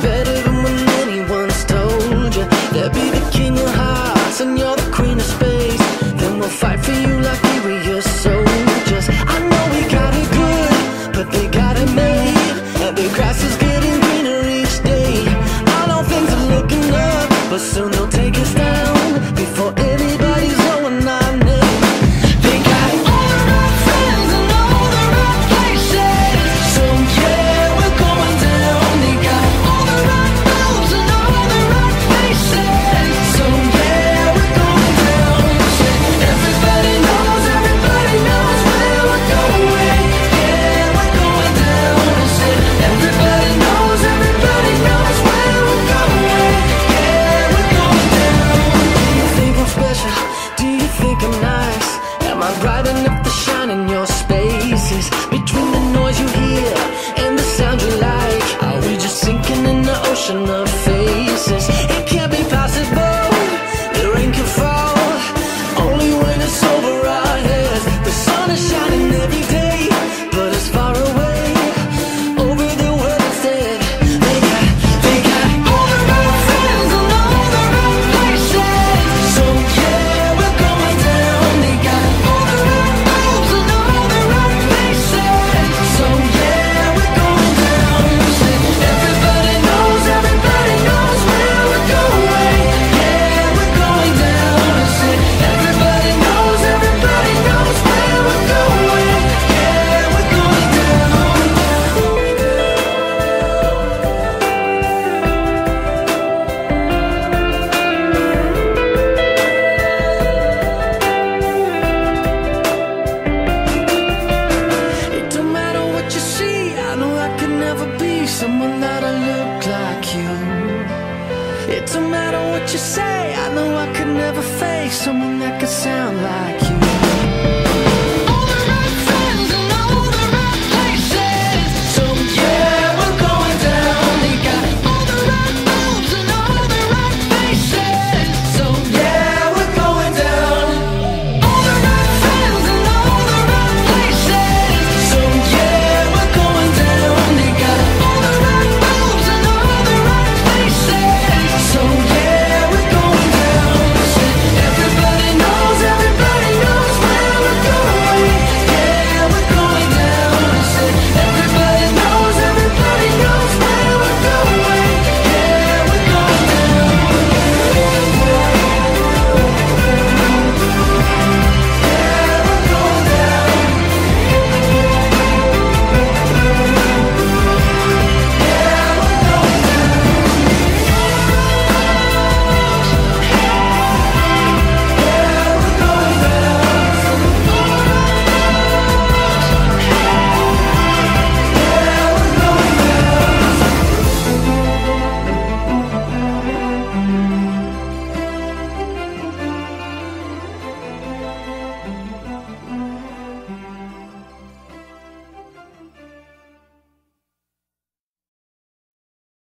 better my right enough to shine in your spaces. Between the noise you hear and the sound you like Are we just sinking in the ocean you. It don't matter what you say I know I could never face someone that could sound like you